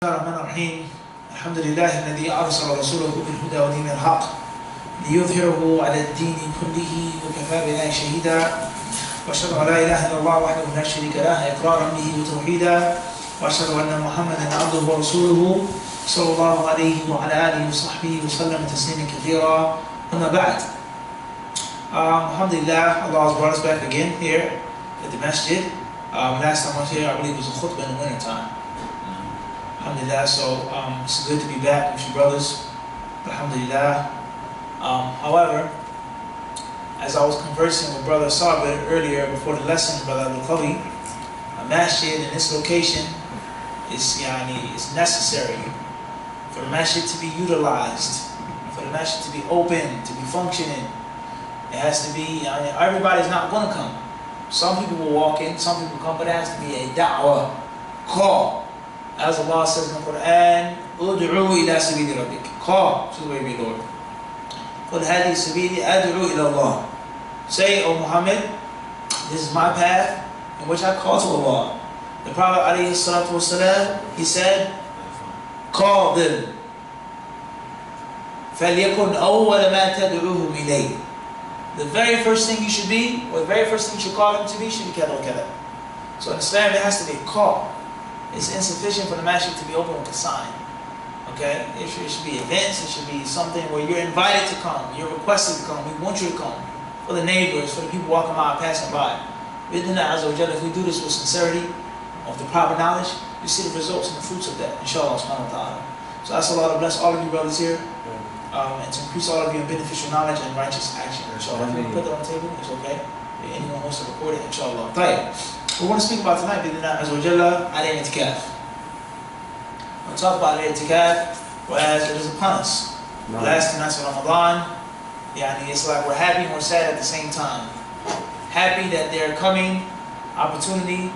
الله الرحمن الرحيم الحمد لله الذي أرسل رسوله بالهدى ودين الحق ليظهره على الدين كله وكفى بالله شهيدا وأشهد أن لا إله إلا الله وحده لا شريك له إقرارا به وتوحيدا وأشهد أن محمدا عبده ورسوله صلى الله عليه وعلى آله وصحبه وسلم تسليما كثيرا أما بعد um, Alhamdulillah, Allah has brought us back again here at the masjid. Um, last time I was here, I believe it was a khutbah in the winter time. Alhamdulillah, so um, it's good to be back with you brothers. Alhamdulillah. Um, however, as I was conversing with Brother Sabir earlier before the lesson, Brother Abdul Qawi, a masjid in this location is, yani, is necessary for the masjid to be utilized, for the masjid to be open, to be functioning. It has to be, everybody's not going to come. Some people will walk in, some people come, but it has to be a da'wah, call. As Allah says in the Quran, "Ud'u ila sabili rabbik." Call to the way of your Lord. قل هذه سبيلي أدعو إلى الله. Say, O Muhammad, this is my path in which I call to Allah. The Prophet alayhi salatu wasalam, he said, call them. فَلْيَكُنْ أَوَّلَ مَا تَدْعُوهُمْ إِلَيْهِ The very first thing you should be, or the very first thing you should call them to be, should be kada kada. So in Islam, there has to be a call. it's insufficient for the masjid to be open with a sign. Okay? It should, be events, it should be something where you're invited to come, you're requested to come, we want you to come. For the neighbors, for the people walking by, passing by. If we do this with sincerity, of the proper knowledge, you see the results and the fruits of that, inshallah subhanahu wa ta'ala. So ask Allah bless all of you brothers here, um, and to increase all of you beneficial knowledge and righteous action, inshallah. If you put that on the table, it's okay. Anyone wants to record it, inshallah. Tayyip. We want to speak about tonight, بإذن Azza wa Jalla, al-i'tikaf. We'll talk about al-i'tikaf as it is upon us. No. Last night of Ramadan, yani it's like we're happy and we're sad at the same time. Happy that they're coming, opportunity,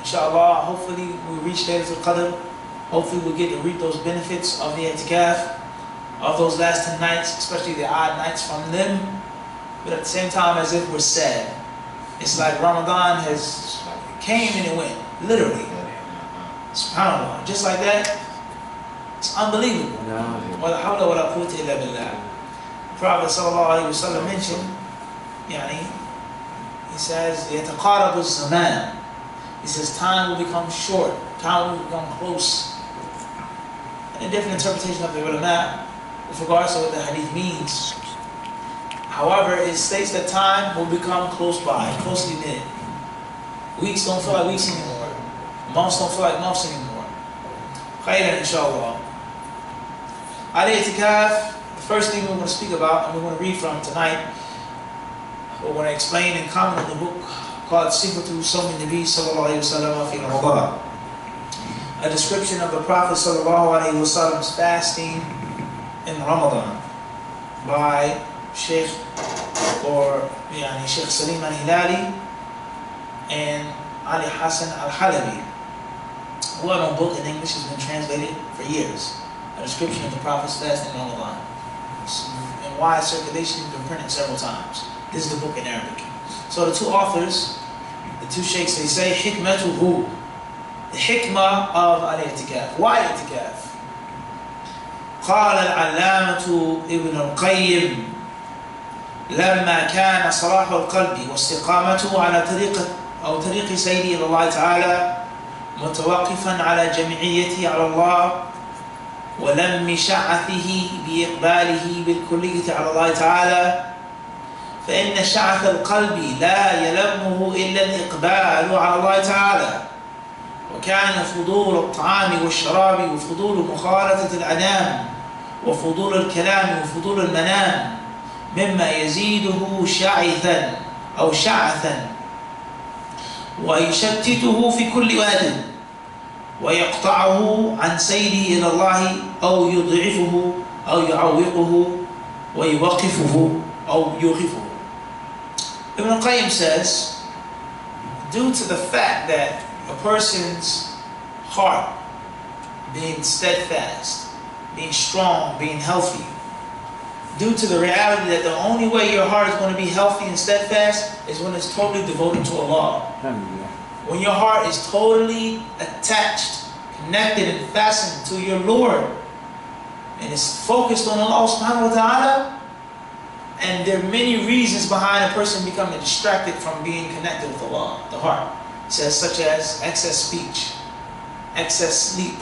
inshallah, hopefully we reach Laylatul Qadr. Hopefully we'll get to reap those benefits of the i'tikaf, of those last 10 nights, especially the odd nights from them. But at the same time, as if we're sad. It's like Ramadan has came and it went, literally. SubhanAllah. Just like that, it's unbelievable. وَلَا حَوْلَ وَلَا قُوَّةَ إِلَّا بِاللَّهِ Prophet sallallahu alayhi wa sallam mentioned, yani, he says, يَتَقَارَبُ الزَّمَانِ He says, time will become short, time will become close. And a different interpretation of the ulama with regards to what the hadith means. However, it states that time will become close by, closely knit. Weeks don't feel like weeks anymore. Months don't feel like months anymore. Khayran, inshallah. Al-i'tikaf, the first thing we're going to speak about and we're going to read from tonight, we're going to explain and comment on the book called Sifatu Sawmi Nabi Sallallahu Alaihi Wasallam fi. A description of the Prophet Sallallahu Alaihi Wasallam's fasting in Ramadan by Sheikh or yani Sheikh Salim al-Hilali and Ali Hassan al-Halabi. Well-known book in English has been translated for years. A description of the Prophet's fasting in Ramadan. In wide circulation, it's been printed several times. This is the book in Arabic. So the two authors, the two sheikhs, they say, Hikmatuhu, the hikmah of al-i'tikaf. Why i'tikaf? قال العلامة ابن القيم لما كان صلاح القلب واستقامته على طريقة أو طريق سيره إلى الله تعالى متوقفا على جمعيته على الله ولم شعثه بإقباله بالكلية على الله تعالى فإن شعث القلب لا يلمه إلا الإقبال على الله تعالى. وكان فضول الطعام والشراب وفضول مخالطة الأنام وفضول الكلام وفضول المنام مما يزيده شعثا أو شعثا. ويشتته في كل واد ويقطعه عن سيره إلى الله أو يضعفه أو يعوقه ويوقفه أو يوقفه Ibn Qayyim says, due to the fact that a person's heart being steadfast, being strong, being healthy, due to the reality that the only way your heart is going to be healthy and steadfast is when it's totally devoted to Allah. When your heart is totally attached, connected and fastened to your Lord and is focused on Allah subhanahu wa ta'ala, and there are many reasons behind a person becoming distracted from being connected with Allah, the heart. It says such as excess speech, excess sleep,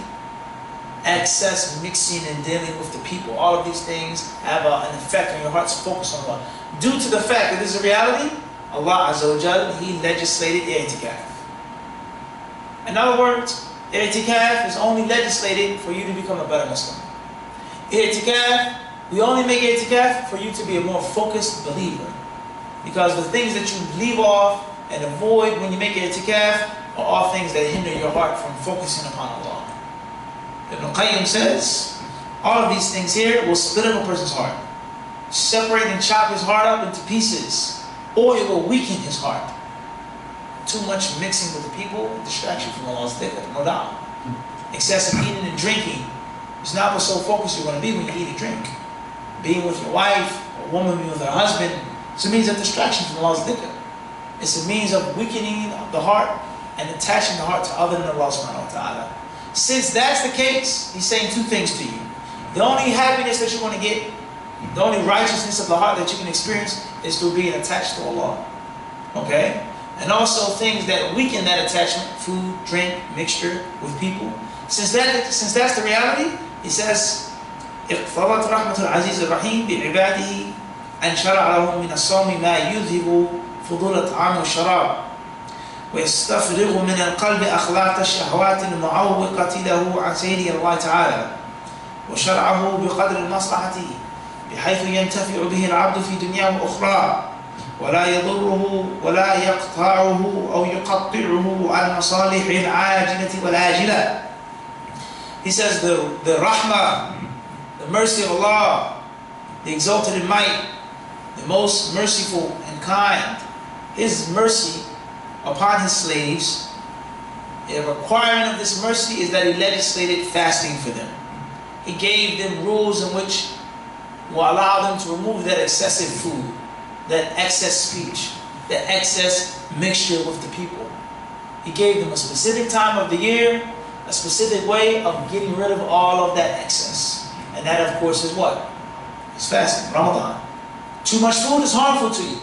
excess mixing and dealing with the people. All of these things have an effect on your heart's focus on Allah. Due to the fact that this is a reality, Allah Azza He legislated i'tikaf. In other words, i'tikaf is only legislated for you to become a better Muslim. I'tikaf, we only make i'tikaf for you to be a more focused believer. Because the things that you leave off and avoid when you make i'tikaf are all things that hinder your heart from focusing upon Allah. Ibn Qayyim says, all of these things here will split up a person's heart. Separate and chop his heart up into pieces. Or it will weaken his heart. Too much mixing with the people, distraction from Allah's dhikr, no doubt. Excessive eating and drinking it's not what so focused you're going to be when you eat and drink. Being with your wife, a woman being with her husband, it's a means of distraction from Allah's dhikr. It's a means of weakening the heart and attaching the heart to other than Allah subhanahu wa ta'ala. Since that's the case, he's saying two things to you. The only happiness that you're going to get, the only righteousness of the heart that you can experience is through being attached to Allah. Okay? And also things that weaken that attachment, food, drink, mixture with people. Since that since that's the reality, he says, اقتضت رحمة العزيز الرحيم بعباده أن شرع لهم من الصوم ما يذهب فضول الطعام والشراب ويستفرغ من القلب أخلاق الشهوات المعوقة له عن سيره الله تعالى وشرعه بقدر المصلحة بحيث ينتفع به العبد في دنياه وأخرى ولا يضره ولا يقطعه أو يقطعه عن المصالح العاجلة والآجلة. He says the, the rahmah, the mercy of Allah, the exalted in might, the most merciful and kind, His mercy upon His slaves, the requirement of this mercy is that He legislated fasting for them. He gave them rules in which will allow them to remove that excessive food, that excess speech, that excess mixture with the people. He gave them a specific time of the year a specific way of getting rid of all of that excess. And that, of course, is what? It's fasting, Ramadan. Too much food is harmful to you.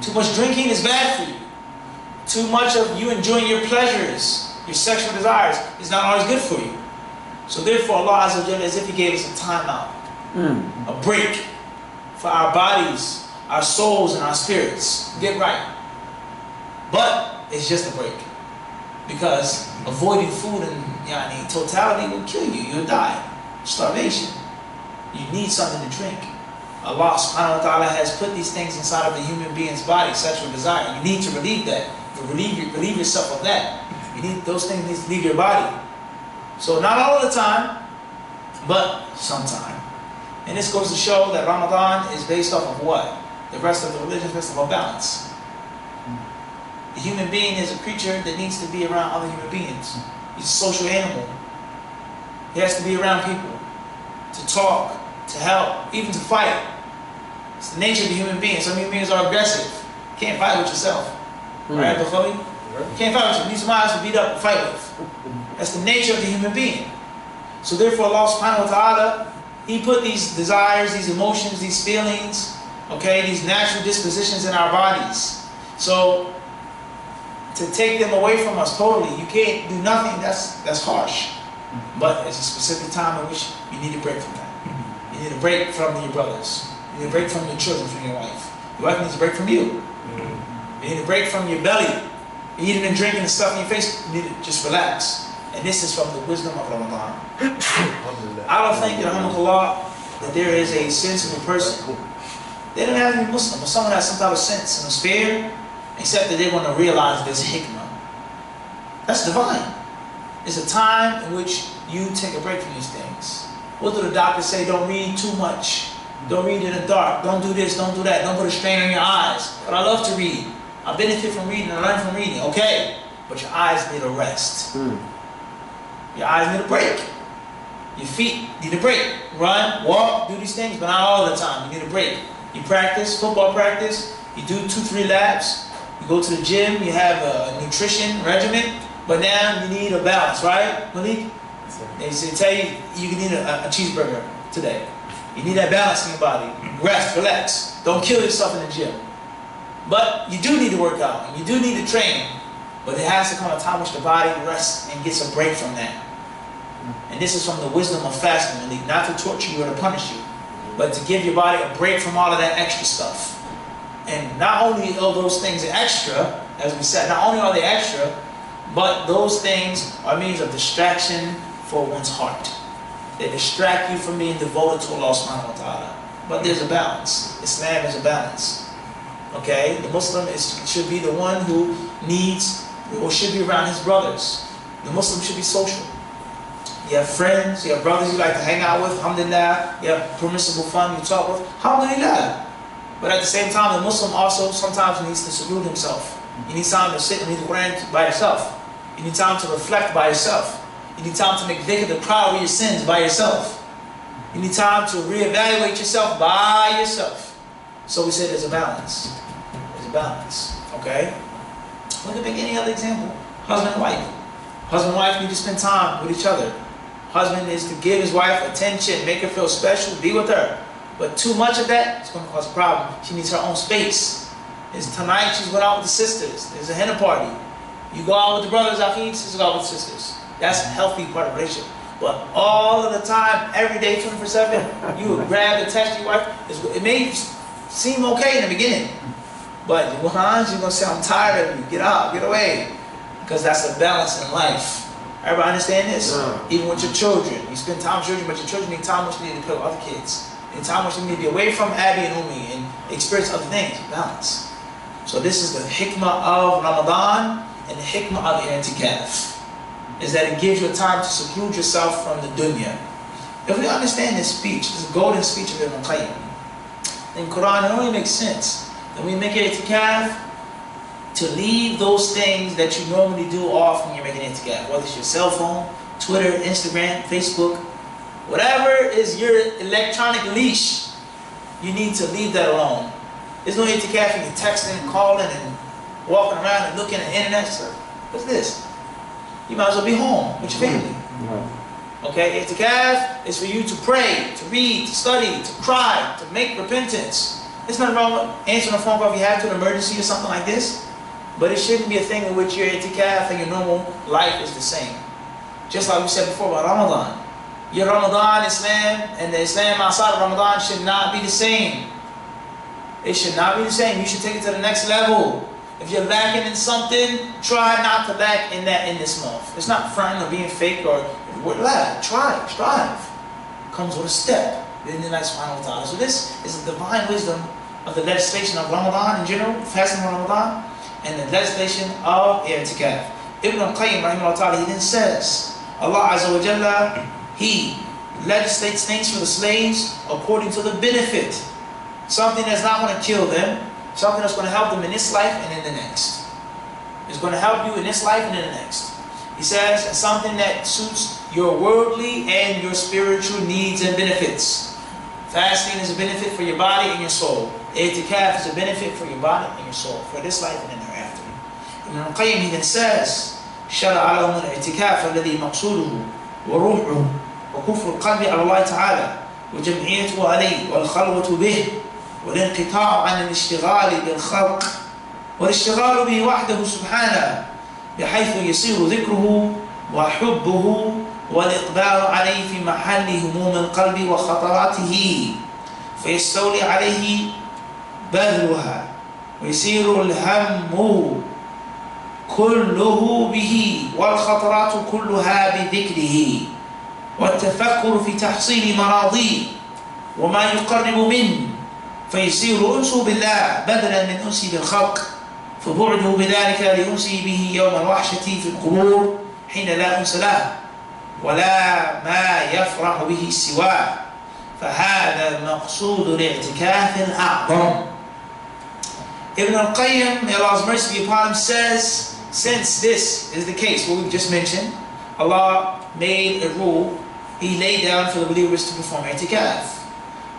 Too much drinking is bad for you. Too much of you enjoying your pleasures, your sexual desires, is not always good for you. So therefore, Allah Azza wa as if He gave us a timeout, mm. a break for our bodies, our souls, and our spirits. Get right. But it's just a break. Because avoiding food in yani, totality will kill you. You'll die. Starvation. You need something to drink. Allah subhanahu wa ta'ala has put these things inside of the human being's body, sexual desire. You need to relieve that. Relieve, relieve yourself of that. You need those things need to leave your body. So not all the time, but sometime. And this goes to show that Ramadan is based off of what? The rest of the religion is based off of balance. The human being is a creature that needs to be around other human beings. He's a social animal. He has to be around people to talk, to help, even to fight. It's the nature of the human being. Some human beings are aggressive. Can't fight with yourself. Mm. Right, Bukhari? You can't fight with you. You need somebody else to beat up and fight with. That's the nature of the human being. So therefore Allah subhanahu wa ta'ala, He put these desires, these emotions, these feelings, okay, these natural dispositions in our bodies. So to take them away from us totally. You can't do nothing. That's that's harsh. But it's a specific time in which you need a break from that. You need a break from your brothers. You need a break from your children, from your wife. Your wife needs a break from you. You need a break from your belly. Eating and drinking and stuff in your face. You need to just relax. And this is from the wisdom of Ramadan. I don't think, Allah, that there is a sensible person. They don't have any Muslim, but someone has some type of sense and a spare except that they want to realize this hikmah. That's divine. It's a time in which you take a break from these things. What do the doctors say? Don't read too much. Don't read in the dark. Don't do this, don't do that. Don't put a strain on your eyes. But I love to read. I benefit from reading, I learn from reading. Okay, but your eyes need a rest. Mm. Your eyes need a break. Your feet need a break. Run, walk, do these things, but not all the time. You need a break. You practice, football practice, you do two, three laps, you go to the gym, you have a nutrition regimen, but now you need a balance, right, Malik? They say, tell you you can eat a, a cheeseburger today. You need that balance in your body. Rest, relax. Don't kill yourself in the gym. But you do need to work out. And you do need to train. But it has to come a time which the body rests and gets a break from that. Hmm. And this is from the wisdom of fasting, not to torture you or to punish you, but to give your body a break from all of that extra stuff. And not only are those things extra, as we said, not only are they extra, but those things are means of distraction for one's heart. They distract you from being devoted to Allah subhanahu wa ta'ala. But there's a balance. Islam is a balance. Okay? The Muslim is, should be the one who needs or should be around his brothers. The Muslim should be social. You have friends, you have brothers you like to hang out with, alhamdulillah. You have permissible fun you talk with, alhamdulillah. But at the same time, the Muslim also sometimes needs to seclude himself. You need time to sit and read the Quran by yourself. You need time to reflect by yourself. You need time to make dhikr the proud of your sins by yourself. You need time to reevaluate yourself by yourself. So we said there's a balance. There's a balance. Okay? We can pick any other example. Husband and wife. Husband and wife need to spend time with each other. Husband is to give his wife attention, make her feel special, be with her. But too much of that is going to cause a problem. She needs her own space. It's tonight she's going out with the sisters. There's a henna party. You go out with the brothers, Akid, sisters go out with sisters. That's a healthy part of relationship. But all of the time, every day, 24-7, you would grab and touch your wife. It may seem okay in the beginning. But you're going to say, I'm tired of you. Get out, get away. Because that's a balance in life. Everybody understand this? Yeah. Even with your children. You spend time with children, but your children need time which you need to play with other kids. And time which you need to be away from Abby and Umi and experience other things. Balance. So this is the hikmah of Ramadan and the hikmah of i'tikaf is that it gives you a time to seclude yourself from the dunya. If we understand this speech, this golden speech of Ibn Qayyim, in Quran it only makes sense that we make i'tikaf to leave those things that you normally do off when you're making i'tikaf, whether it's your cell phone, Twitter, Instagram, Facebook, whatever is your electronic leash, you need to leave that alone. There's no i'tikaf you texting and calling and walking around and looking at the internet. So what's this? You might as well be home with your family. Okay, itikaf is for you to pray, to read, to study, to cry, to make repentance. There's nothing wrong with answering a phone call if you have to, an emergency or something like this. But it shouldn't be a thing in which your itikaf and your normal life is the same. Just like we said before about Ramadan. Your Ramadan Islam and the Islam outside of Ramadan should not be the same. It should not be the same. You should take it to the next level. If you're lacking in something, try not to lack in that in this month. It's not fronting or being fake or lack. Try, strive. Comes with a step in the next final time. So this is the divine wisdom of the legislation of Ramadan in general, fasting Ramadan, and the legislation of i'tikaf. Ibn al-Qayyim rahimahullah he then says, Allah Azza wa Jalla, He legislates things for the slaves according to the benefit. Something that's not going to kill them, Something that's going to help them in this life and in the next. It's going to help you in this life and in the next. He says something that suits your worldly and your spiritual needs and benefits. Fasting is a benefit for your body and your soul. I'tikaf is a benefit for your body and your soul, for this life and the hereafter. Ibn al-Qayyim he then says, شرع لهم الاعتكاف الذي مقصوده وروحه وكفر القلب على الله تعالى وجمعيته عليه والخلوة به والانقطاع عن الاشتغال بالخلق والاشتغال به وحده سبحانه بحيث يصير ذكره وحبه والإقبال عليه في محل هموم القلب وخطراته فيستولي عليه بذلها ويصير الهم كله به والخطرات كلها بذكره والتفكر في تحصيل مراضيه وما يقرب منه فيصير أنسه بالله بدلا من أنسه بالخلق فبعده بذلك لأنسه به يوم الوحشة في القبور حين لا أنس له. ولا ما يفرح به سواه فهذا مقصود الاعتكاف الأعظم Ibn al-Qayyim, may Allah's mercy be upon him, says, since this is the case, what we just mentioned, Allah made a rule, He laid down for the believers to perform i'tikaf.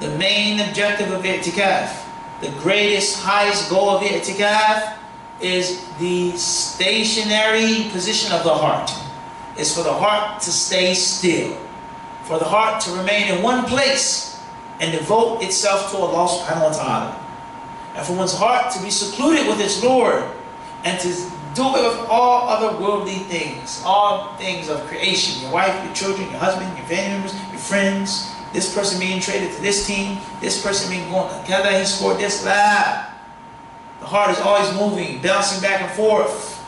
the main objective of i'tikaf, the greatest, highest goal of i'tikaf is the stationary position of the heart. is for the heart to stay still, for the heart to remain in one place and devote itself to Allah subhanahu wa ta'ala. And for one's heart to be secluded with its Lord and to do it with all other worldly things, all things of creation, your wife, your children, your husband, your family members, your friends, this person being traded to this team, this person being going together, he scored this, that. The heart is always moving, bouncing back and forth.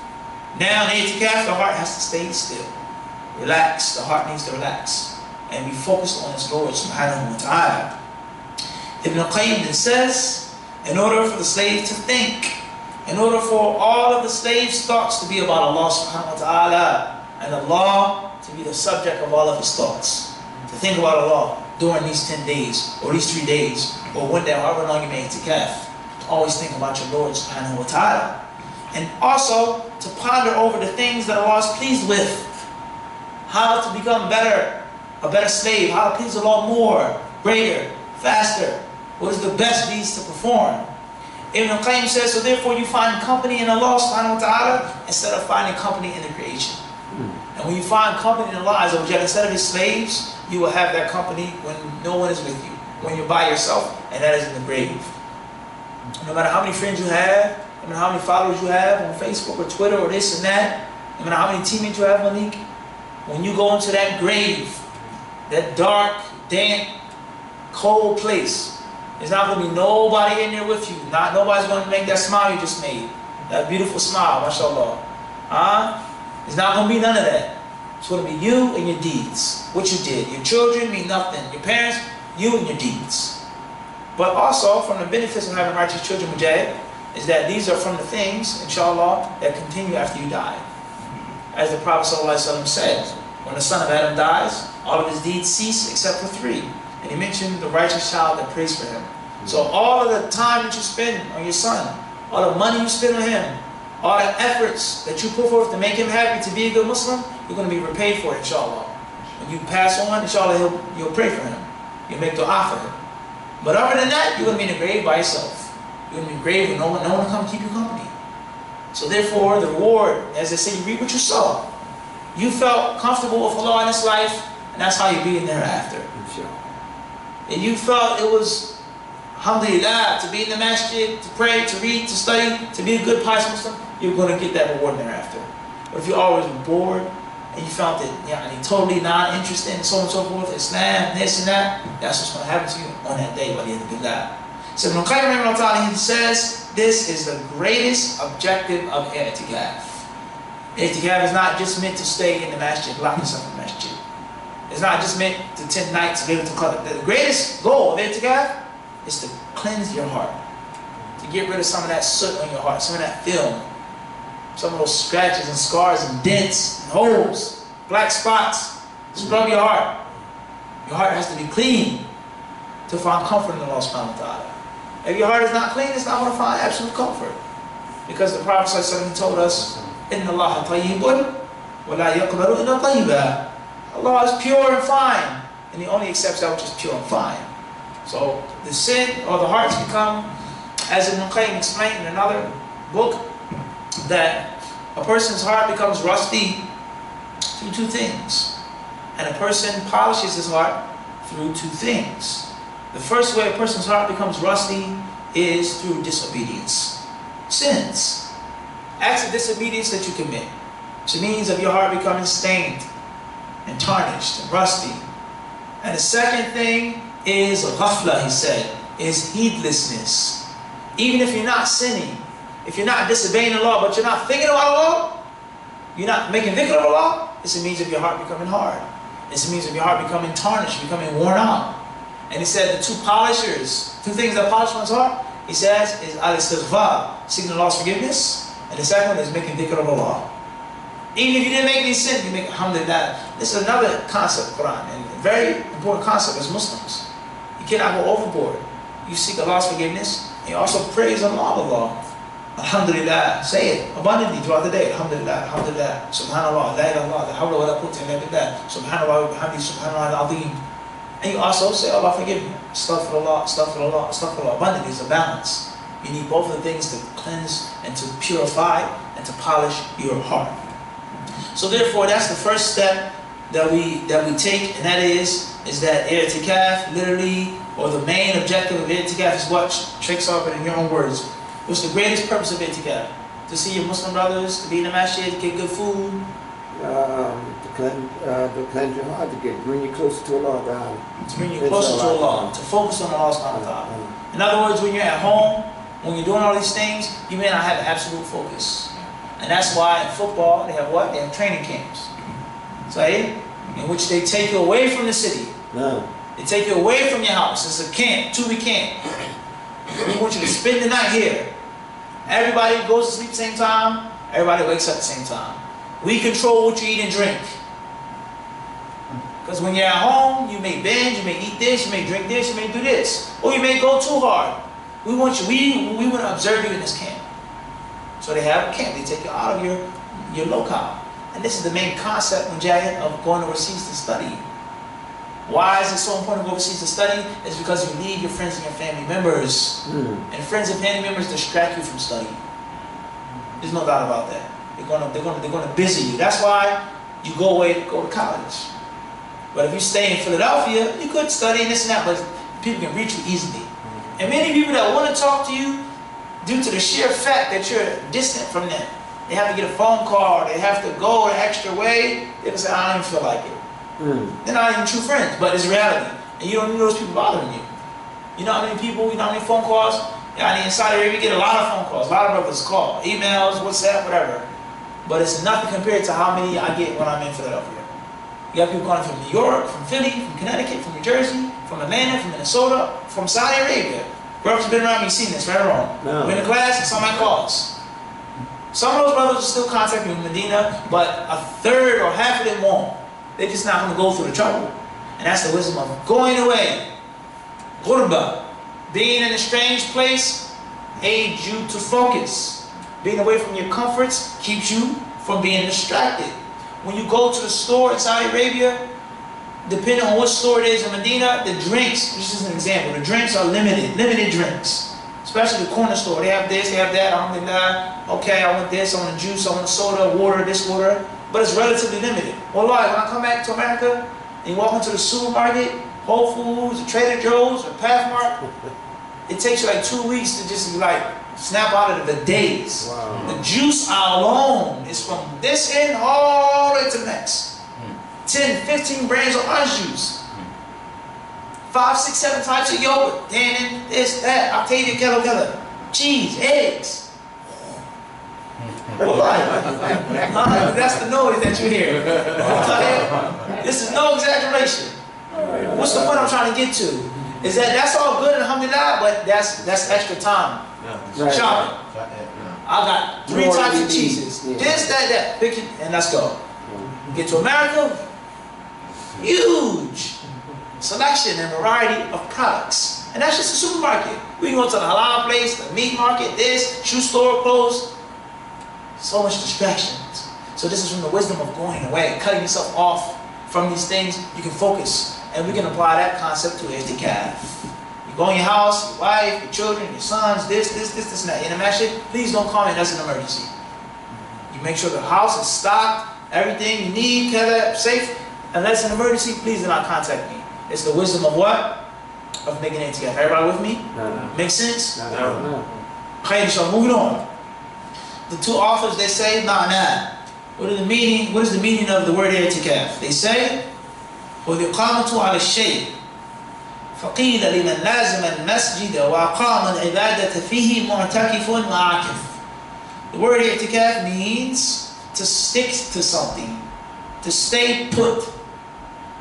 Now in itikaf, the heart has to stay still. Relax. The heart needs to relax. And be focused on its Lord subhanahu wa ta'ala. Ibn Qayyim then says, in order for the slave to think, in order for all of the slave's thoughts to be about Allah subhanahu wa ta'ala, and Allah to be the subject of all of his thoughts. To think about Allah during these 10 days, or these 3 days, or one day, however long you may itikaf. To always think about your Lord subhanahu wa ta'ala. And also to ponder over the things that Allah is pleased with. How to become better, a better slave, how to please Allah more, greater, faster. What is the best deeds to perform? Ibn Qayyim says, so therefore you find company in Allah subhanahu wa ta'ala instead of finding company in the creation. Hmm. And when you find company in Allah instead of his slaves, you will have that company when no one is with you. When you're by yourself, and that is in the grave. No matter how many friends you have, no matter how many followers you have on Facebook or Twitter or this and that, no matter how many teammates you have, Malik, when you go into that grave, that dark, damp, cold place, there's not going to be nobody in there with you. Not Nobody's going to make that smile you just made. That beautiful smile, mashallah. Huh? It's not going to be none of that. It's going to be you and your deeds. What you did. Your children mean nothing. Your parents, you and your deeds. But also, from the benefits of having righteous children, Mujahid, is that these are from the things, inshallah, that continue after you die. As the Prophet ﷺ said, when the son of Adam dies, all of his deeds cease except for three. And he mentioned the righteous child that prays for him. So all of the time that you spend on your son, all the money you spend on him, all the efforts that you put forth to make him happy to be a good Muslim, you're going to be repaid for it, inshallah. When you pass on, inshallah, he'll, you'll pray for him. You'll make dua for him. But other than that, you're going to be in the grave by yourself. You're going to be in the grave with no one, no one to come keep you company. So therefore, the reward, as they say, you reap what you sow. You felt comfortable with Allah in this life, and that's how you be in thereafter. And you felt it was, alhamdulillah, to be in the masjid, to pray, to read, to study, to be a good pious Muslim, you're going to get that reward thereafter. But if you always bored, and you felt it, yeah, and totally not interested in so on and so forth, Islam, this and that, that's what's going to happen to you on that day by the end of that. So Ibn Qayyim he says this is the greatest objective of i'tikaf. I'tikaf is not just meant to stay in the masjid, lock yourself in the masjid. It's not just meant to 10 nights, live to club. The greatest goal of i'tikaf is to cleanse your heart. To get rid of some of that soot on your heart, some of that film, some of those scratches and scars and dents and holes, black spots. Scrub your heart. Your heart has to be clean to find comfort in the Allah subhanahu wa ta'ala. If your heart is not clean, it's not going to find absolute comfort. Because the Prophet ﷺ told us, إِنَّ اللَّهَ طَيِّبٌ وَلَا يَقْبَلُ إِلَّا طَيِّبًا Allah is pure and fine, and He only accepts that which is pure and fine. So the sin or the hearts become, as Ibn Qayyim explained in another book, that a person's heart becomes rusty through two things. And a person polishes his heart through two things. The first way a person's heart becomes rusty is through disobedience. Sins. Acts of disobedience that you commit. Which means of your heart becoming stained and tarnished and rusty. And the second thing is ghafla, he said, is heedlessness. Even if you're not sinning, if you're not disobeying the law, but you're not thinking about the law, you're not making dhikr of Allah, this means of your heart becoming hard. This means of your heart becoming tarnished, becoming worn out. And he said the two polishers, two things that polish one's heart, he says, is al-istighfar, seeking Allah's forgiveness. And the second one is making dhikr of Allah. Even if you didn't make any sin, you make alhamdulillah. This is another concept, of Quran, and a very important concept as Muslims. You cannot go overboard. You seek Allah's forgiveness, and you also praise Allah, Allah. Alhamdulillah, say it abundantly throughout the day. Alhamdulillah, Alhamdulillah, Subhanallah, La ilaha illallah, la hawla wa la quwwata illa billah, Subhanallah wa bihamdi, Subhanallah al-azim. And you also say, Allah forgive me. Astaghfirullah, astaghfirullah, astaghfirullah. Abundant is a balance. You need both of the things to cleanse and to purify and to polish your heart. So therefore, that's the first step that we that we take, and that is is that i'tikaf literally, or the main objective of i'tikaf is what tricks off it in your own words. What's the greatest purpose of i'tikaf? To see your Muslim brothers, to be in the masjid, get good food. Um, to cleanse, uh, cleanse your heart, to get bring you closer to Allah. Ta'ala. To bring you closer to Allah. To focus on Allah subhanahu wa ta'ala. In other words, when you're at home, when you're doing all these things, you may not have absolute focus. And that's why in football, they have what? They have training camps. So, eh? in which they take you away from the city. no. They take you away from your house. It's a camp, two week camp. We want you to spend the night here. Everybody goes to sleep at the same time. Everybody wakes up at the same time. We control what you eat and drink. Because when you're at home, you may binge, you may eat this, you may drink this, you may do this. Or you may go too hard. We want you, we, we want to observe you in this camp. So they have a camp. They take you out of your, your locale. And this is the main concept, Mujahid, of going overseas to study. Why is it so important to go overseas to study? It's because you leave your friends and your family members. Mm. And friends and family members distract you from studying. There's no doubt about that. They're gonna, they're gonna, they're gonna busy you. That's why you go away to go to college. But if you stay in Philadelphia, you could study and this and that, but people can reach you easily. And many people that want to talk to you, due to the sheer fact that you're distant from them, they have to get a phone call, they have to go an extra way, they can say, I don't even feel like it. Mm. They're not even true friends, but it's reality. And you don't need those people bothering you. You know how many people, you know how many phone calls? Yeah, I mean, in Saudi Arabia, you get a lot of phone calls, a lot of brothers call, emails, WhatsApp, whatever. But it's nothing compared to how many I get when I'm in Philadelphia. You have people calling from New York, from Philly, from Connecticut, from New Jersey, from Atlanta, from Minnesota, from Saudi Arabia. Brothers have been around me, seen this, right or wrong. No. We're in the class, and some of my calls. Some of those brothers will still contact me in Medina, but a third or half of them won't. They're just not going to go through the trouble. And that's the wisdom of going away. Ghurba. Being in a strange place aids you to focus. Being away from your comforts keeps you from being distracted. When you go to the store in Saudi Arabia, depending on what store it is in Medina, the drinks, this is an example, the drinks are limited, limited drinks. Especially the corner store. They have this, they have that, alhamdulillah. Okay, I want this, I want a juice, I want a soda, water, this water. But it's relatively limited. Well, why? When I come back to America and you walk into the supermarket, Whole Foods, or Trader Joe's, or Pathmark, it takes you like two weeks to just like snap out of the days. Wow. The juice alone is from this end all the way to the next. 10, 15 brands of orange juice. Five, six, seven types of yogurt. Dannon, this, that, Activia, kettle, kettle. Cheese, eggs. Wallahi. Uh, That's the noise that you hear. This is no exaggeration. What's the point I'm trying to get to? Is that that's all good, and alhamdulillah, but that's that's extra time. Right. Shopping. I got three More types of cheeses. Yeah. This, that, that. Pick it, and let's go. Get to America, huge selection and variety of products. And that's just a supermarket. We can go to the halal place, the meat market, this, shoe store, clothes. So much distractions. So this is from the wisdom of going away, cutting yourself off from these things. You can focus. And we can apply that concept to itikaf. You go in your house, your wife, your children, your sons, this, this, this, this, and that. In a masjid, please don't call me that's an emergency. You make sure the house is stocked, everything you need, kept safe. Unless an emergency, please do not contact me. It's the wisdom of what? Of making it together. Everybody with me? No, no. Make sense? No, no, no. Okay, so moving on. The two authors they say ma'na. What is the meaning? What is the meaning of the word i'tikaf? They say والإقامة على الشيء فقيل لمن لازم المسجد وأقام العبادة فيه معتكف وعاكف The word i'tikaf means to stick to something, to stay put,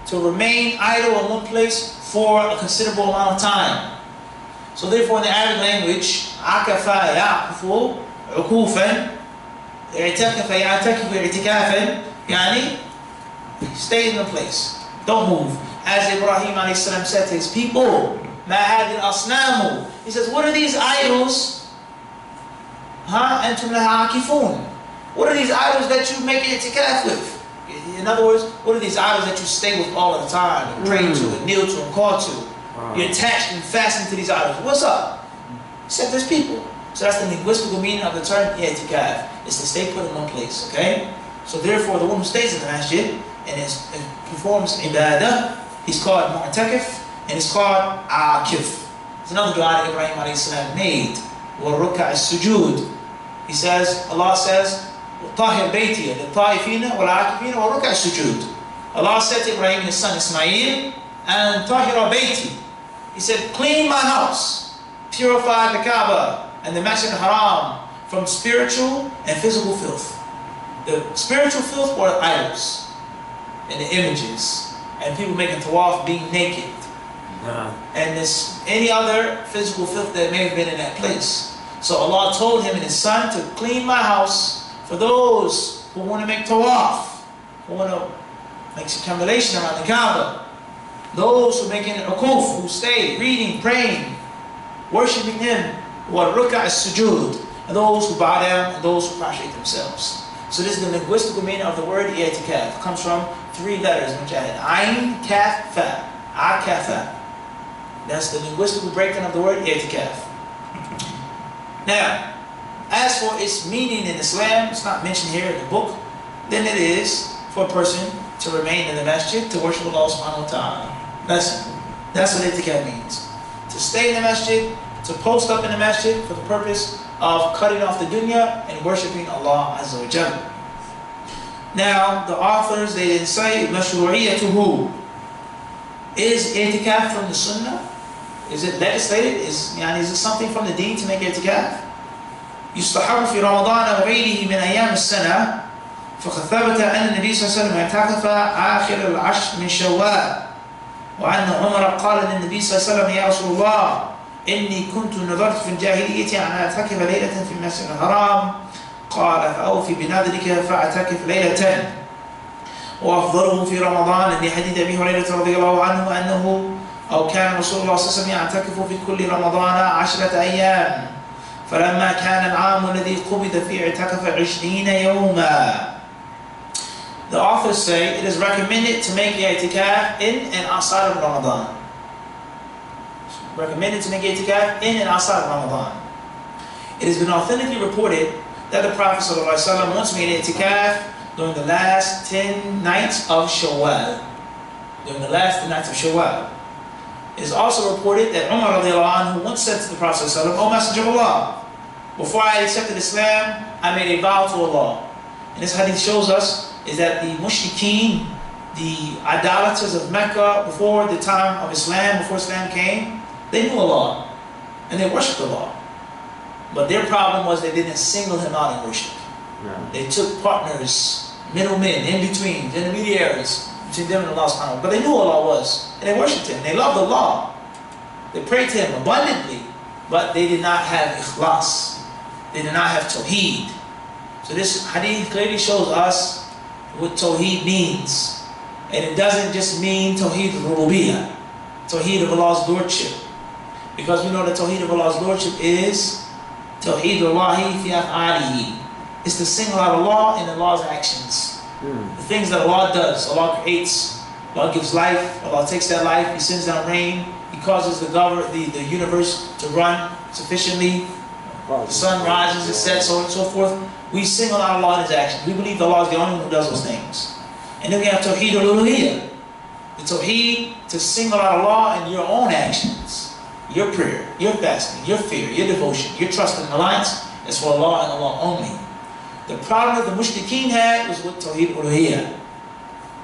to remain idle in one place for a considerable amount of time. So therefore in the Arabic language, عكف يعكف عكوفا اعتكف يعتكف اعتكافا يعني stay in the place. Don't move. As Ibrahim a.s. said to his people, Ma'adil asnamu. He says, what are these idols? Huh? Antum laha akifun. What are these idols that you make it itikaf with? In other words, what are these idols that you stay with all the time, and pray mm. to, hmm. and kneel to, and call to? Wow. You're attached and fastened to these idols. What's up? He said, there's people. So that's the linguistic meaning of the term itikaf. It's to stay put in one place, okay? So therefore, the one who stays in the masjid and is, and performs ibadah he's called mu'takif and it's called akif. It's another dua that Ibrahim alayhi made. وَالرُّكَعِ السُّجُودِ He says, Allah says, طاهر بيتي للطائفين والعاكفين وركع السجود. Allah said to Ibrahim his son Ismail, and طاهر بيتي. He said, clean my house, purify the Kaaba and the Masjid haram from spiritual and physical filth. The spiritual filth were idols and the images and people making tawaf being naked. Uh-huh. And this any other physical filth that may have been in that place. So Allah told him and his son to clean my house for those who want to make tawaf, who want to make circumambulation around the Kaaba, those who are making ukuf, who stay reading, praying, worshiping Him, who are ruka' sujood, and those who bow down, and those who prostrate themselves. So this is the linguistical meaning of the word i'tikaf. It comes from three letters, which had ayn, kaf, fa. Akafa. That's the linguistical breakdown of the word i'tikaf. Now, as for its meaning in Islam, it's not mentioned here in the book, then it is for a person to remain in the masjid to worship Allah subhanahu wa ta'ala. That's That's what itikaf means. To stay in the masjid, to post up in the masjid for the purpose of cutting off the dunya and worshiping Allah Azza wa Jalla. Now, the authors, they didn't say, who? Is itikaf from the sunnah? Is it legislated? Is, yani, is it something from the deen to make itikaf? يستحب في رمضان وغيره من أيام السنة فقد ثبت أن النبي صلى الله عليه وسلم اعتكف آخر العشر من شوال وأن عمر قال للنبي صلى الله عليه وسلم يا رسول الله إني كنت نظرت في الجاهلية أن أعتكف ليلة في المسجد الحرام قال فأوفي بنذرك فاعتكف ليلة وأفضله في رمضان لحديث أبي هريرة رضي الله عنه أنه أو كان رسول الله صلى الله عليه وسلم يعتكف في كل رمضان عشرة أيام فلما كان العام الذي قبض فيه اعتكف عشرين يوما The authors say it is recommended to make the i'tikaf in and outside of Ramadan. Recommended to make i'tikaf in and outside of Ramadan. It has been authentically reported that the Prophet ﷺ once made i'tikaf during the last 10 nights of Shawwal. During the last 10 nights of Shawwal. It is also reported that Umar anhu once said to the Prophet ﷺ, O Messenger of Allah, before I accepted Islam, I made a vow to Allah. And this hadith shows us is that the mushrikeen, the idolaters of Mecca before the time of Islam, before Islam came, they knew Allah and they worshipped Allah. But their problem was they didn't single Him out in worship. They took partners, middlemen, in between, intermediaries between them and Allah subhanahu But they knew Allah was, and they worshipped Him. They loved Allah. They prayed to Him abundantly, but they did not have ikhlas. They did not have Tawheed. So this hadith clearly shows us what Tawheed means. And it doesn't just mean Tawheed al-Rububiyyah, Tawheed of Allah's Lordship. Because we know that Tawheed of Allah's Lordship is Tawheed Allahi fi af'alihi. It's to single out Allah in Allah's actions. Mm. The things that Allah does, Allah creates, Allah gives life, Allah takes that life, He sends down rain, He causes the, government, the, the universe to run sufficiently, the sun rises, it sets, so on and so forth. We single out Allah in His actions. We believe Allah is the only one who does those things. And then we have Tawheed al-Uluhiyyah. The Tawheed to single out Allah in your own actions. Your prayer, your fasting, your fear, your devotion, your trust and reliance is for Allah and Allah only. The problem that the mushrikeen had was with Tawheed.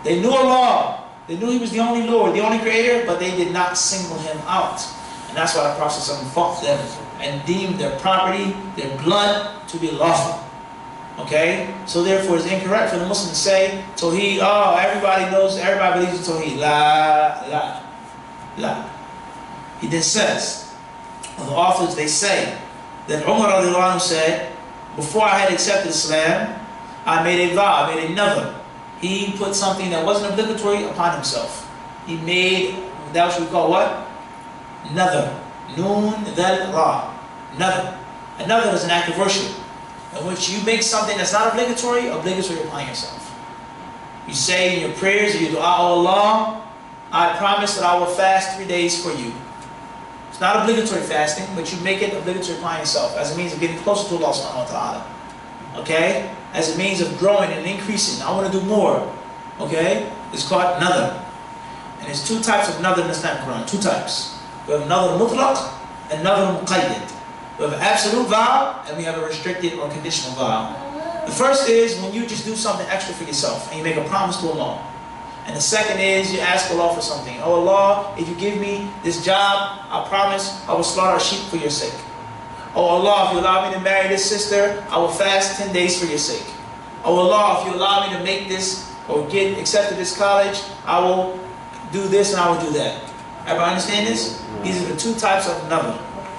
They knew Allah. They knew He was the only Lord, the only Creator, but they did not single Him out. And that's why the Prophet fought them and deemed their property, their blood, to be lawful. Okay? So therefore it's incorrect for the Muslim to say, Tawheed, oh, everybody knows, everybody believes in Tawheed. La, la, la. He then says, the authors, they say, that Umar said, before I had accepted Islam, I made a vow, I made a nadr. He put something that wasn't obligatory upon himself. He made, that what we call what? Another. Noon Dal Ra. Another. Another is an act of worship in which you make something that's not obligatory, obligatory upon yourself. You say in your prayers, you dua, oh Allah, I promise that I will fast three days for you. It's not obligatory fasting, but you make it obligatory upon yourself as a means of getting closer to Allah subhanahu wa ta'ala. okay, as a means of growing and increasing. I want to do more, okay? It's called nadr. And there's two types of nadr in the Quran, two types. We have nadr mutlaq and nadr muqayyad. We have an absolute vow and we have a restricted or conditional vow. The first is when you just do something extra for yourself and you make a promise to Allah. And the second is you ask Allah for something. Oh Allah, if you give me this job, I promise I will slaughter a sheep for your sake. Oh Allah, if you allow me to marry this sister, I will fast 10 days for your sake. Oh Allah, if you allow me to make this or get accepted this college, I will do this and I will do that. Everybody understand this? These are the two types of.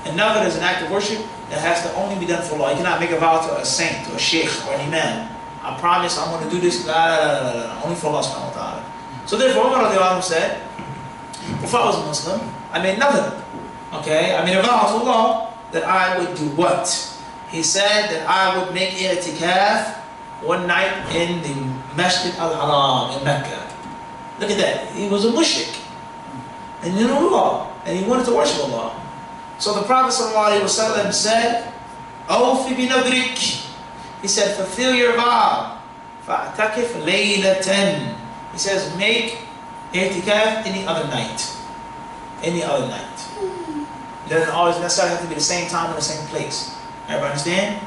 And nadr is an act of worship that has to only be done for Allah. You cannot make a vow to a saint, to a sheikh, or an imam. I promise I'm going to do this, only for Allah subhanahu. So therefore, Umar said, if I was a Muslim, I made nothing. Okay, I made a vow to Allah that I would do what? He said that I would make i'tikaf one night in the Masjid al-Haram in Mecca. Look at that. He was a mushrik. And he knew Allah. And he wanted to worship Allah. So the Prophet ﷺ said, Awfi binadrik. He said, fulfill your vow. فَأَعْتَكِفْ لَيْلَةً he says, make i'tikaf any other night. Any other night. It doesn't always necessarily have to be the same time in the same place. Everybody understand?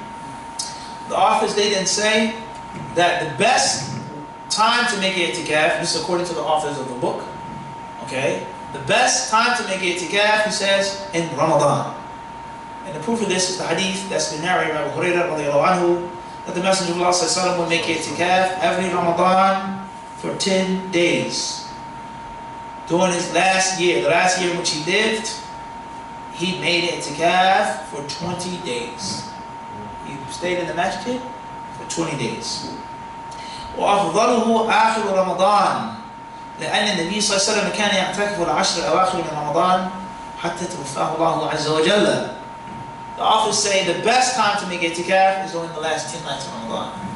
The authors, they didn't say that the best time to make i'tikaf, this is according to the authors of the book, okay? The best time to make i'tikaf, he says, in Ramadan. And the proof of this is the hadith that's been narrated by Abu Hurairah that the Messenger of Allah would make i'tikaf every Ramadan for 10 days. During his last year, the last year in which he lived, he made i'tikaf for 20 days. He stayed in the masjid for 20 days. وأفضله آخر رمضان لأن النبي صلى الله عليه وسلم كان يعتكف العشر الأواخر من رمضان حتى توفاه الله عز وجل. The authors say the best time to make itikaf is during the last 10 nights of Ramadan.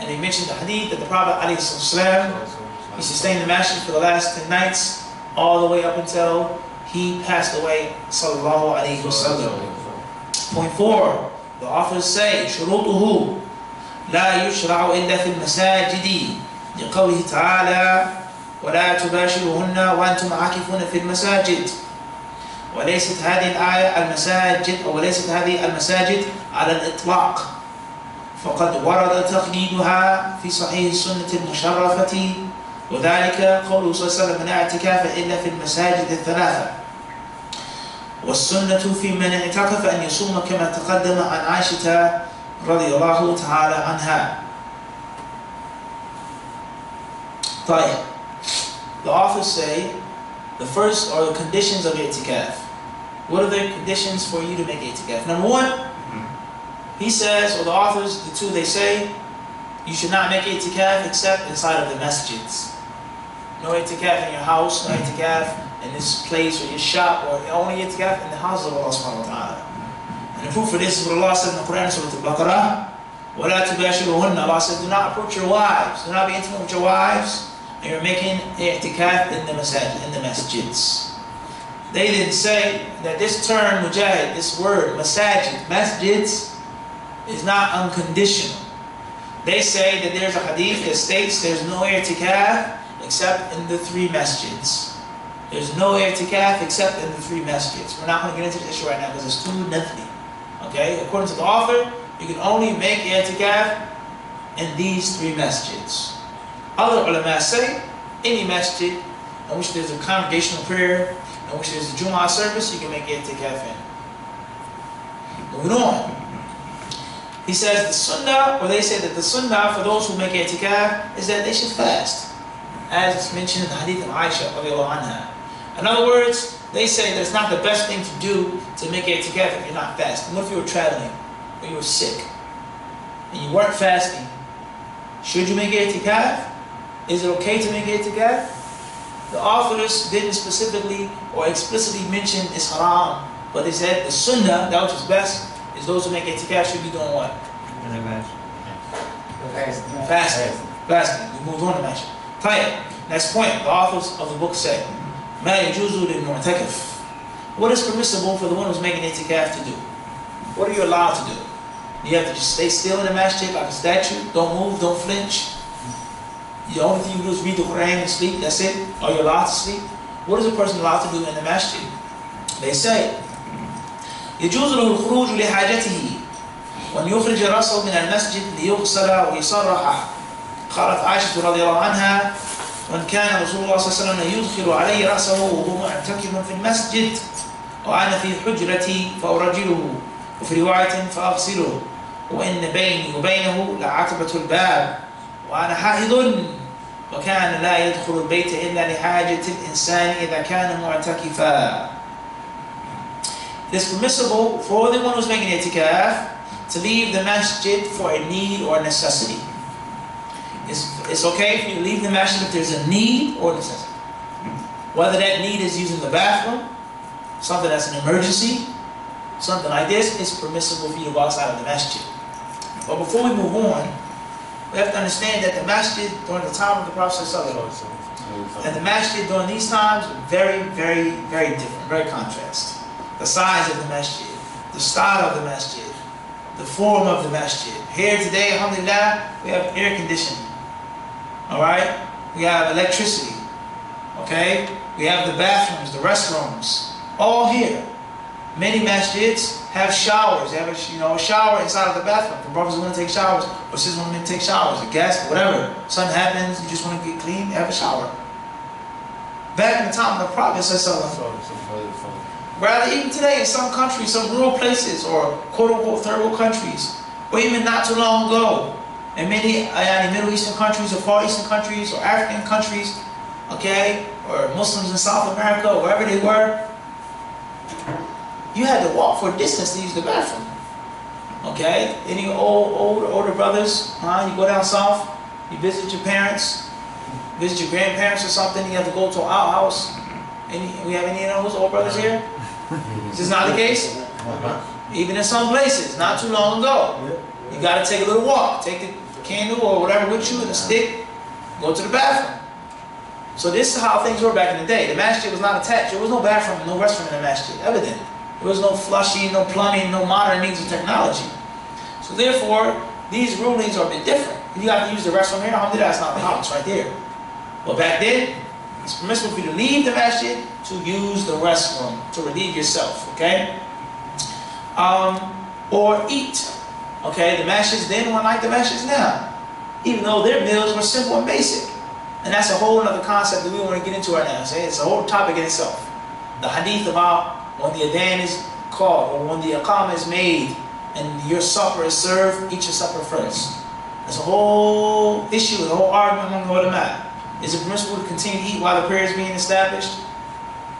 And he mentioned the hadith that the Prophet ﷺ, he sustained the masjid for the last 10 nights, all the way up until he passed away. Sallallahu alayhi wasallam. Point four, the authors say, شروطه لا يشرع إلا في المساجد لقوله تعالى ولا تباشرهن وأنتم عاكفون في المساجد وليست هذه الآية المساجد أو وليست هذه المساجد على الإطلاق فقد ورد تقليدها في صحيح السنة المشرفة وذلك قوله صلى الله عليه وسلم لا اعتكاف إلا في المساجد الثلاثة والسنة في من اعتكف أن يصوم كما تقدم عن عائشة رضي الله تعالى عنها طيب The authors say the first are the conditions of itikaf. What are the conditions for you to make itikaf? Number one, He says, or the authors, the two, they say, you should not make itikaf except inside of the masjids. No itikaf in your house, no itikaf in this place or your shop, or only itikaf in the house of Allah subhanahu wa ta'ala. And the proof for this is what Allah said in the Quran, Surah Al-Baqarah, وَلَا تُبَاشِرُهُنَّ Allah said, do not approach your wives, do not be intimate with your wives, and you're making i'tikaf in the masjid, in the masjids. They didn't say that this term, mujahid, this word, masajid, masjids, is not unconditional. They say that there's a hadith that states there's no i'tikaf except in the three masjids. There's no i'tikaf except in the three masjids. We're not going to get into this issue right now because it's too lengthy. Okay, according to the author, you can only make i'tikaf in these three masjids. Other ulama say any masjid in which there's a congregational prayer, in which there's a Jumu'ah service, you can make i'tikaf in. Moving on. He says the sunnah, or they say that the sunnah for those who make i'tikaf is that they should fast. As it's mentioned in the hadith of Aisha anha. In other words, they say that it's not the best thing to do to make i'tikaf if you're not fasting. What if you were traveling, or you were sick, and you weren't fasting? Should you make i'tikaf? Is it okay to make i'tikaf? The authors didn't specifically or explicitly mention it's haram, but they said the sunnah, that which is best, is those who make itikaf should be doing what? Fasting. Fasting. Fasting. We move on to mention. Tayyip. Next point. The authors of the book say, ما يجوز للمعتكف. What is permissible for the one who's making itikaf to do? What are you allowed to do? You have to just stay still in the masjid like a statue. Don't move, don't flinch. The only thing you do is read the Quran and sleep. That's it. Are you allowed to sleep? What is a person allowed to do in the masjid? They say, يجوز له الخروج لحاجته وأن يخرج رأسه من المسجد ليغسل ويصرح. قالت عائشة رضي الله عنها وأن كان رسول الله صلى الله عليه وسلم يدخل علي رأسه وهو معتكف في المسجد وأنا في حجرتي فأرجله وفي رواية فأغسله وإن بيني وبينه لعتبة الباب وأنا حائض وكان لا يدخل البيت إلا لحاجة الإنسان إذا كان معتكفا. It is permissible for the one who's making itikaf to leave the masjid for a need or a necessity. It's, it's okay if you leave the masjid if there's a need or necessity. Whether that need is using the bathroom, something that's an emergency, something like this, it's permissible for you to go outside of the masjid. But before we move on, we have to understand that the masjid during the time of the Prophet and the masjid during these times very, very, very different, very contrast. The size of the masjid, the style of the masjid, the form of the masjid. Here today, alhamdulillah, we have air conditioning. Alright? We have electricity. Okay? We have the bathrooms, the restrooms. All here. Many masjids have showers. They have a, you know, a shower inside of the bathroom. For brothers want to take showers, or sisters want to take showers, a guest, whatever. Something happens, you just want to get clean, have a shower. Back in the time of the Prophet, rather even today in some countries, some rural places, or quote unquote third world countries, or even not too long ago, in many uh, Middle Eastern countries, or Far Eastern countries, or African countries, okay, or Muslims in South America, or wherever they were, you had to walk for a distance to use the bathroom. Okay? Any old, old, older brothers, huh? You go down south, you visit your parents, visit your grandparents or something, you have to go to our outhouse. Any, we have any of those old brothers here? Is this not the case? Even in some places, not too long ago. You got to take a little walk. Take the candle or whatever with you and a stick. Go to the bathroom. So this is how things were back in the day. The masjid was not attached. There was no bathroom, no restroom in the masjid. Evident. There was no flushing, no plumbing, no modern means of technology. So therefore, these rulings are a bit different. If you have to use the restroom here, alhamdulillah, that's not the house right there. But back then, it's permissible for you to leave the masjid to use the restroom, to relieve yourself, okay? Um, or eat. Okay, the masjids then were like the masjids now. Even though their meals were simple and basic. And that's a whole other concept that we want to get into right now. It's a whole topic in itself. The hadith about when the adhan is called or when the iqamah is made and your supper is served, eat your supper first. That's a whole issue, a whole argument among the ulama. Is it permissible to continue to eat while the prayer is being established?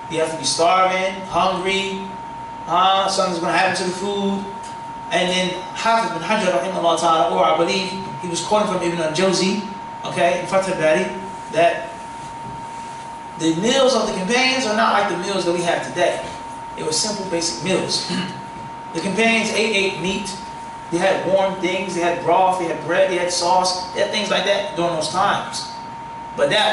You have to be starving, hungry, uh, something's going to happen to the food. And then Hafiz bin Hajar, rahimahullah ta'ala, or I believe he was quoting from Ibn al-Jawzi, okay, in Fath al-Bari, that the meals of the companions are not like the meals that we have today. It was simple, basic meals. the companions ate, ate meat. They had warm things. They had broth. They had bread. They had sauce. They had things like that during those times. But that